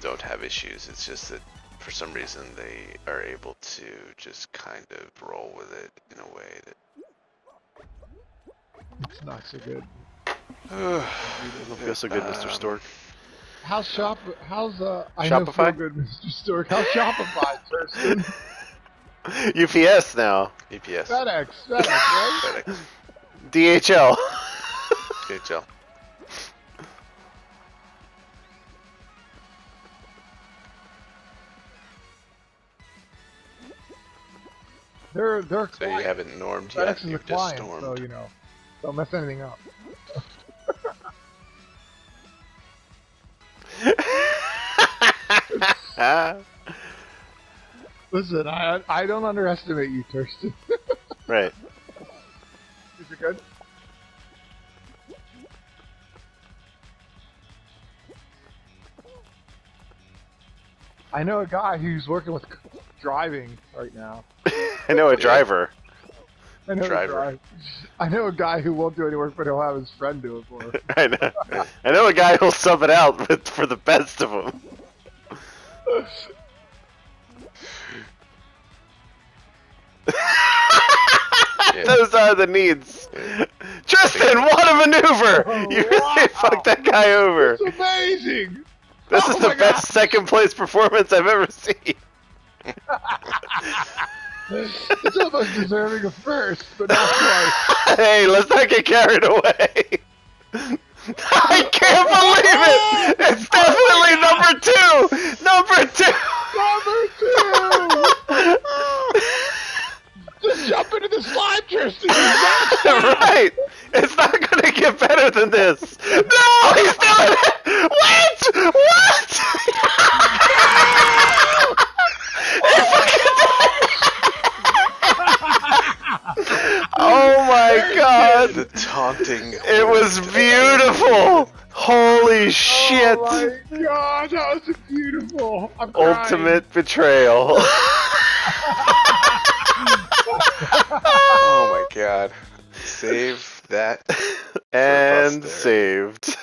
don't have issues. It's just that for some reason they are able to just kind of roll with it in a way that. It's not so good. don't feel so good, Mr. Stork. How's shop? How's uh? I Shopify? good, Mr. Stork. How's Shopify, Thurston? UPS now. EPS. FedEx, FedEx, right? FedEx, DHL. DHL. They're they're So you haven't normed yet. FedEx is a You've just client, stormed. so you know, don't mess anything up. Listen, I I don't underestimate you, Thurston. right. Is it good? I know a guy who's working with driving right now. I know a driver. I know Driver. A guy, I know a guy who won't do any work, but he'll have his friend do it for him. I know. I know a guy who'll sub it out with, for the best of them. Yeah. Those are the needs. Tristan, what a maneuver! Oh, you really wow. fucked that guy over. It's amazing. This Oh is the my best God. second place performance I've ever seen. It's almost deserving of first, but not quite. hey, let's not get carried away. I can't believe it! It's definitely number two! Number two! Number two. Just jump into the slide, Tristan. right! It's not gonna get better than this! No! He's doing it! What? What? He fucking did it! oh my god! The taunting. It was beautiful! Holy oh shit! Oh my god, that was beautiful. I'm crying. Ultimate betrayal. Oh my god. Save that. and saved.